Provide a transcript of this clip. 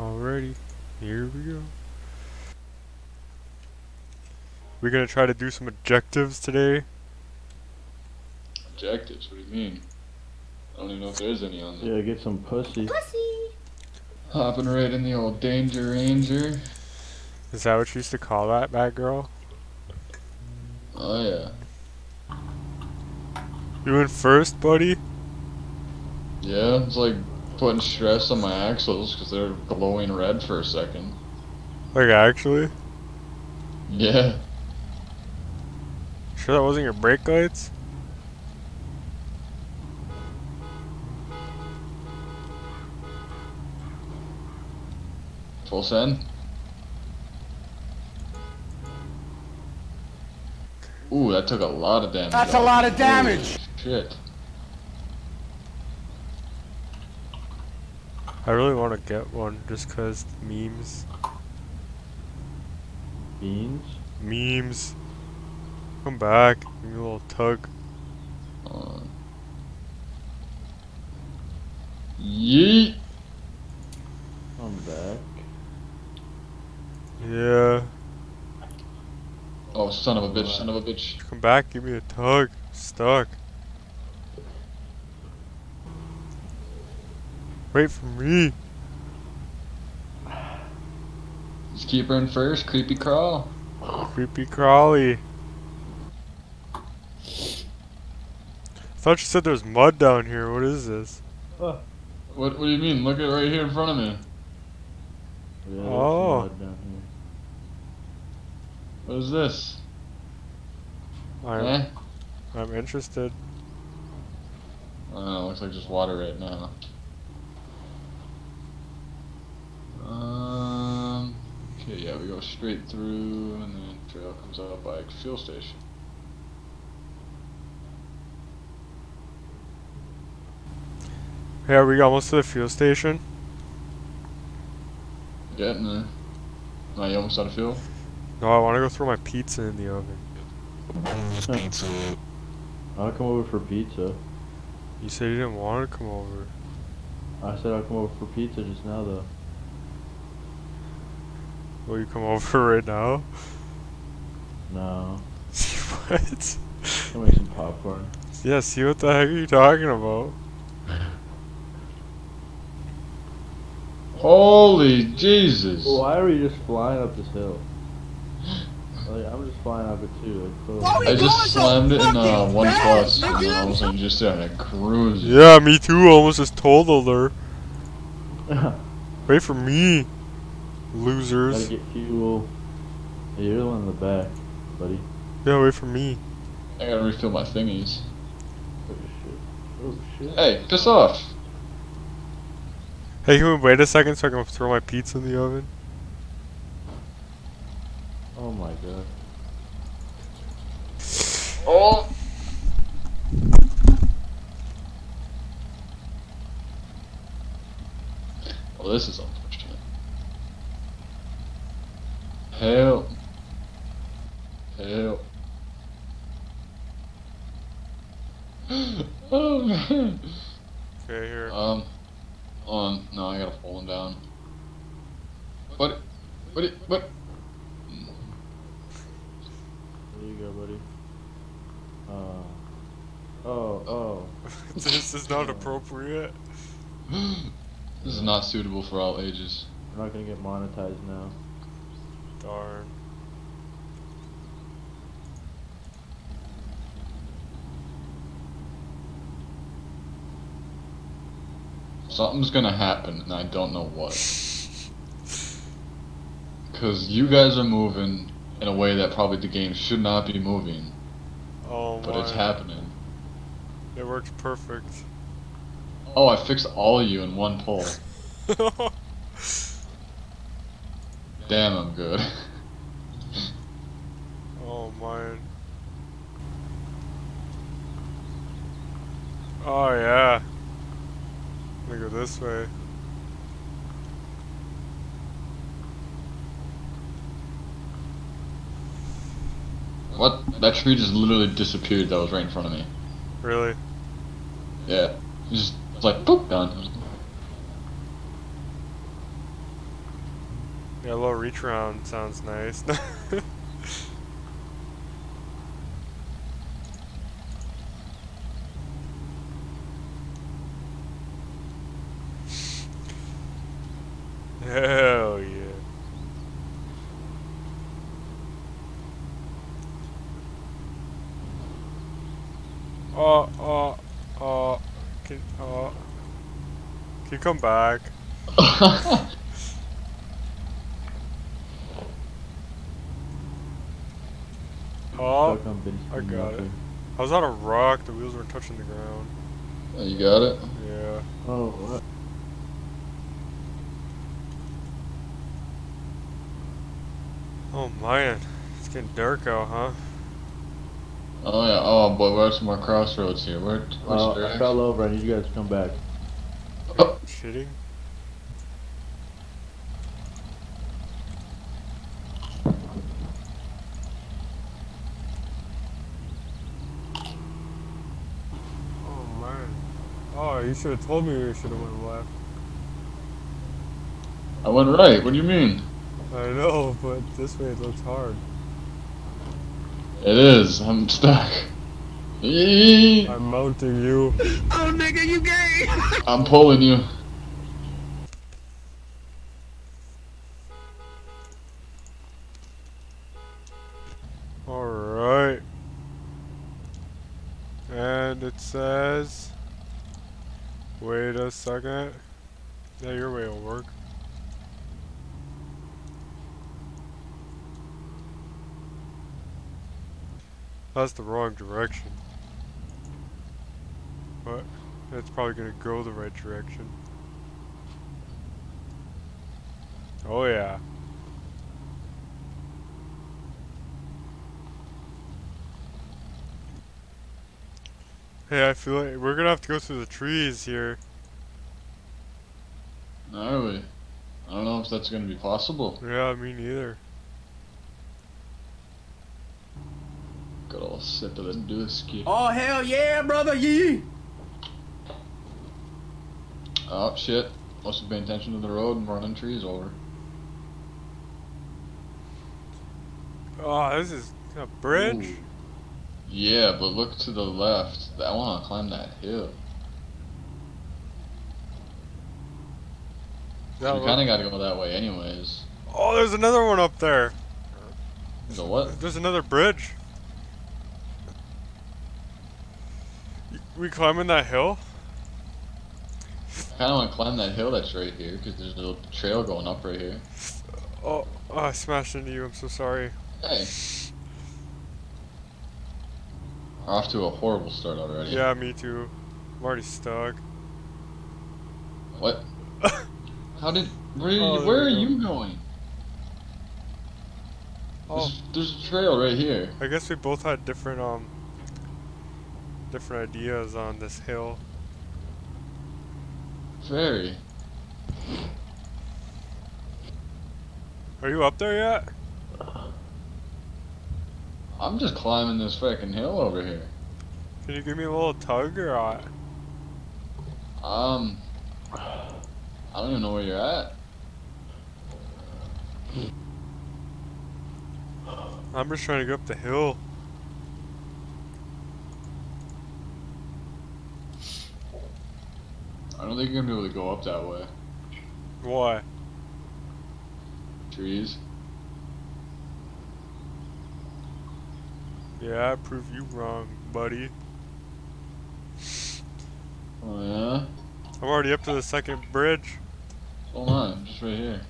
Alrighty, here we go. We're gonna try to do some objectives today. Objectives? What do you mean? I don't even know if there's any on there. Yeah, get some pussy. Pussy! Hopping right in the old Danger Ranger. Is that what you used to call that, bad girl? Oh yeah. You went first, buddy? Yeah, it's like putting stress on my axles because they're glowing red for a second. Like, actually? Yeah. Sure that wasn't your brake lights? Full send. Ooh, that took a lot of damage. That's a lot of Holy damage. Shit. I really want to get one just 'cause memes. Beans. Memes. Come back. Give me a little tug. Uh, yeet. I'm back. Yeah. Oh, son of a bitch, son of a bitch. Come back. Give me a tug. Stuck. Wait for me. Just keep her in first, creepy crawl. Creepy crawly. I thought you said there's mud down here. What is this? What, what do you mean? Look at right here in front of me. Yeah, Oh. mud down here. What is this? I'm, Eh? I'm interested. I don't know, looks like just water right now. Um, okay, yeah, we go straight through, and then trail comes out by a fuel station. Hey, are we almost to the fuel station? Getting there. Are you almost out of fuel? No, I want to go throw my pizza in the oven. pizza. I'll come over for pizza. You said you didn't want to come over. I said I'll come over for pizza just now though. Will you come over right now? No. what? I'll make some popcorn. Yeah, see what the heck are you talking about? Holy Jesus! Why are you just flying up this hill? Like, I'm just flying up it too. Like, close. I just slammed it in uh, one plus, and then all of a sudden just started cruising. Yeah, me too. Almost just totaled her. Wait for me, Gotta losers. get fuel. Hey, you're the one in the back, buddy. Yeah, wait for me. I gotta refill my thingies. Oh shit. Oh shit. Hey, piss off! Hey, can we wait a second so I can throw my pizza in the oven? Oh my god. Oh! Well, this is unfortunate. Help. Help. oh man. Okay, here. Um. On. No, I gotta pull him down. What? What? What? There you go, buddy. Uh. Oh, oh. this is not appropriate. This is not suitable for all ages. We're not gonna get monetized now. Darn. Something's gonna happen, and I don't know what. Because you guys are moving in a way that probably the game should not be moving, Oh but my. it's happening. It worked perfect. Oh, I fixed all of you in one pull. Damn, I'm good. oh man. Oh yeah. Let me go this way. what? That tree just literally disappeared that was right in front of me. Really? Yeah. It just it's like, boop, done. Yeah, little reach around sounds nice. Hell yeah. Oh, oh, oh, can, oh. Can you come back? Stuck on bench I speed got it. I was on a rock, the wheels weren't touching the ground. Oh, you got it? Yeah. Oh, what? Oh man, it's getting dark out, huh? Oh yeah. Oh boy, where's more crossroads here? Where? Which Oh, I fell over. I need you guys to come back. Oh. Shitting? Oh man. Oh, you should have told me we should have went left. I went right. What do you mean? I know, but this way it looks hard. It is. I'm stuck. I'm mounting you. Oh, nigga, you gay! I'm pulling you. Alright. And it says. Wait a second. Yeah, your way will work. That's the wrong direction. But it's probably gonna go the right direction. Oh yeah. Hey, I feel like we're gonna have to go through the trees here. Are we? I don't know if that's gonna be possible. Yeah, me neither. Got all sip of the dusky. Oh hell yeah, brother yee! Oh shit. Must have paid attention to the road and running trees over. Oh, this is a bridge. Ooh. Yeah, but look to the left. I want to climb that hill. We kind of got to go that way, anyways. Oh, there's another one up there. The what? There's another bridge. We climbing that hill? I kind of want to climb that hill that's right here, because there's a little trail going up right here. Oh, oh, I smashed into you. I'm so sorry. Hey. Off to a horrible start already. Yeah, me too. I'm already stuck. What? How did? Where, Oh, where are go. you going? Oh, There's, there's a trail right here. I guess we both had different um different ideas on this hill. Very. Are you up there yet? I'm just climbing this fucking hill over here. Can you give me a little tug or what? Um, I don't even know where you're at. I'm just trying to go up the hill. I don't think you're gonna be able to go up that way. Why? Trees. Yeah, I prove you wrong, buddy. Oh yeah. I'm already up to the second bridge. Hold on, I'm just right here.